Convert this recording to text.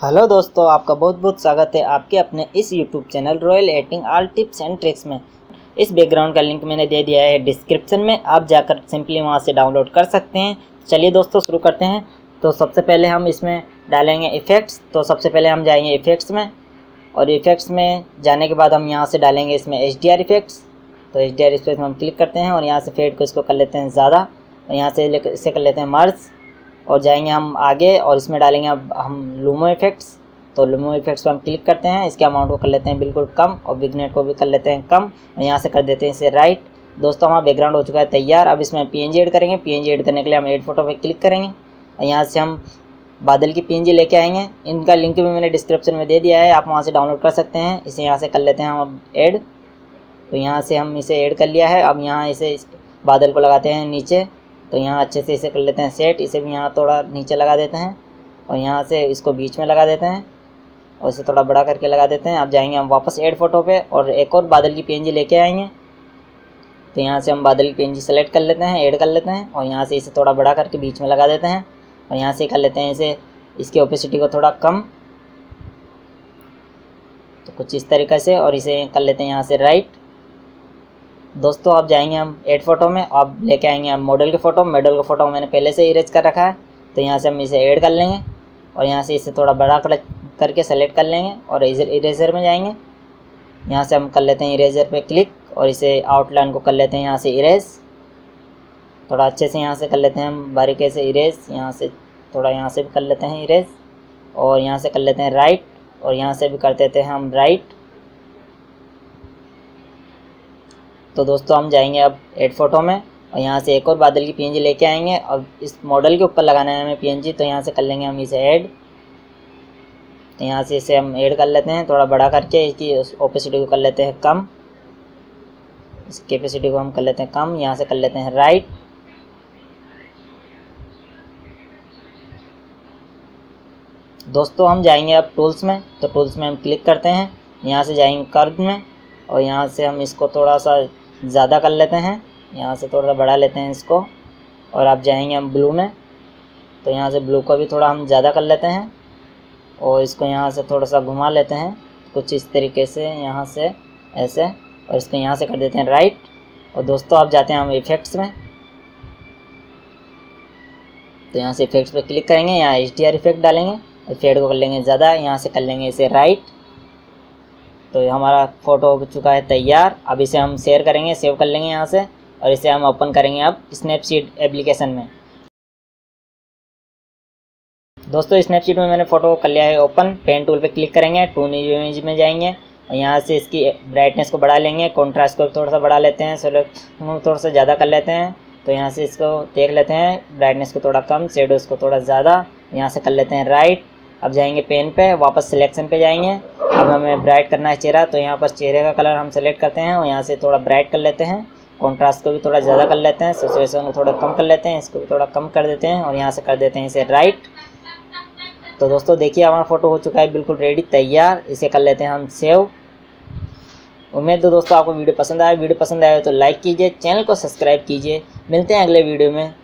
Hello दोस्तों, आपका बहुत बहुत स्वागत है आपके अपने इस YouTube channel royal editing all tips and tricks में। इस बैकग्राउंड का लिंक मैंने दे दिया है डिस्क्रिप्शन में, आप जाकर सिंपली वहाँ से डाउनलोड कर सकते हैं। चलिए दोस्तों, शुरू करते हैं। तो सबसे पहले हम इसमें डालेंगे इफ़ेक्ट्स तो सबसे पहले हम जाएँगे इफ़ेक्ट्स में, और इफ़ेक्ट्स में जाने के बाद हम यहाँ से डालेंगे इसमें एच डी इफ़ेक्ट्स तो एच डी इफ़ेक्ट्स में हम क्लिक करते हैं और यहाँ से फेड को इसको कर लेते हैं ज़्यादा, और यहाँ से इसे कर लेते हैं मर्ज और जाएँगे हम आगे और इसमें डालेंगे अब हम लूमो इफ़ेक्ट्स तो लूमो इफ़ेक्ट्स पर हम क्लिक करते हैं, इसके अमाउंट को कर लेते हैं बिल्कुल कम और बिगनेट को भी कर लेते हैं कम। और यहाँ से कर देते हैं इसे राइट दोस्तों, हमारा बैकग्राउंड हो चुका है तैयार। अब इसमें पी एन ऐड करेंगे। पीएनजी ऐड करने के लिए हम एड फ़ोटो पर क्लिक करेंगे। और यहाँ से हम बादल की पीएनजी लेके आएँगे। इनका लिंक भी मैंने डिस्क्रिप्शन में दे दिया है। आप वहाँ से डाउनलोड कर सकते हैं। इसे यहाँ से कर लेते हैं हम अब ऐड तो यहाँ से हम इसे ऐड कर लिया है। अब यहाँ इसे बादल को लगाते हैं नीचे। तो यहाँ अच्छे से इसे कर लेते हैं सेट। इसे भी यहाँ थोड़ा नीचे लगा देते हैं और यहाँ से इसको बीच में लगा देते हैं और इसे थोड़ा बड़ा करके लगा देते हैं। अब जाएँगे हम वापस एड फ़ोटो पे और एक और बादल की पी लेके आएँगे। तो यहाँ से हम बादल की पी सेलेक्ट कर लेते हैं ऐड कर लेते हैं और यहाँ से इसे थोड़ा बड़ा करके बीच में लगा देते हैं और यहाँ से कर लेते हैं इसे, इसकी ओपेसिटी को थोड़ा कम। तो कुछ इस तरीके से और इसे कर लेते हैं यहाँ से राइट दोस्तों अब जाएँगे हम एड फ़ोटो में, आप लेके आएँगे हम मॉडल के फ़ोटो मॉडल का फ़ोटो मैंने पहले से इरेज कर रखा है तो यहाँ से हम इसे ऐड कर लेंगे और यहाँ से इसे थोड़ा बड़ा कर, करके सेलेक्ट कर लेंगे और इरेजर में जाएँगे। यहाँ से हम कर लेते हैं इरेजर पे क्लिक और इसे आउटलाइन को कर लेते हैं यहाँ से इरेज थोड़ा अच्छे से यहाँ से कर लेते हैं हम, बारीके से इरेज यहाँ से थोड़ा यहाँ से भी कर लेते हैं इरेज और यहाँ से कर लेते हैं राइट और यहाँ से भी कर देते हैं हम राइट तो दोस्तों हम जाएँगे अब एड फ़ोटो में और यहाँ से एक और बादल की पीएनजी लेके आएँगे। और इस मॉडल के ऊपर लगाना है हमें पीएनजी तो यहाँ से कर लेंगे हम इसे ऐड तो यहाँ से इसे हम ऐड कर लेते हैं, थोड़ा बड़ा करके, इसकी ओपेसिटी को कर लेते हैं कम। इस कैपेसिटी को हम कर लेते हैं कम, यहाँ से कर लेते हैं राइट दोस्तों हम जाएँगे अब टूल्स में तो टूल्स में हम क्लिक करते हैं। यहाँ से जाएँगे कर्व में और यहाँ से हम इसको थोड़ा सा ज़्यादा कर लेते हैं। यहाँ से थोड़ा सा बढ़ा लेते हैं इसको। और आप जाएँगे हम ब्लू में तो यहाँ से ब्लू को भी थोड़ा हम ज़्यादा कर लेते हैं। और इसको यहाँ से थोड़ा सा घुमा लेते हैं। कुछ इस तरीके से, यहाँ से, ऐसे। और इसको यहाँ से कर देते हैं राइट। और दोस्तों, आप जाते हैं हम इफ़ेक्ट्स में। तो यहाँ से इफेक्ट्स पर क्लिक करेंगे, यहाँ एच इफ़ेक्ट डालेंगे। और फेड को कर लेंगे ज़्यादा, यहाँ से कर लेंगे इसे राइट तो हमारा फ़ोटो हो चुका है तैयार। अब इसे हम शेयर करेंगे सेव कर लेंगे यहाँ से और इसे हम ओपन करेंगे अब स्नैपसीड एप्लीकेशन में। दोस्तों स्नैपसीड में मैंने फ़ोटो कर लिया है ओपन पेन टूल पे क्लिक करेंगे टू न्यू इमेज में जाएँगे और यहाँ से इसकी ब्राइटनेस को बढ़ा लेंगे। कॉन्ट्रास्ट को थोड़ा सा बढ़ा लेते हैं सेलेक्ट थोड़ा सा ज़्यादा कर लेते हैं। तो यहाँ से इसको देख लेते हैं ब्राइटनेस को थोड़ा कम शेडोज़ को थोड़ा ज़्यादा। यहाँ से कर लेते हैं राइट अब जाएँगे पेन पे, वापस सिलेक्शन पे जाएँगे। अब हमें ब्राइट करना है चेहरा तो यहाँ पर चेहरे का कलर हम सेलेक्ट करते हैं और यहाँ से थोड़ा ब्राइट कर लेते हैं। कॉन्ट्रास्ट को भी थोड़ा ज़्यादा कर लेते हैं सिचुएशन को थोड़ा कम कर लेते हैं, इसको भी थोड़ा कम कर देते हैं और यहाँ से कर देते हैं इसे राइट तो दोस्तों, देखिए, हमारा फ़ोटो हो चुका है बिल्कुल रेडी तैयार। इसे कर लेते हैं हम सेव उम्मीद है दोस्तों, आपको वीडियो पसंद आया। वीडियो पसंद आया तो लाइक कीजिए चैनल को सब्सक्राइब कीजिए। मिलते हैं अगले वीडियो में।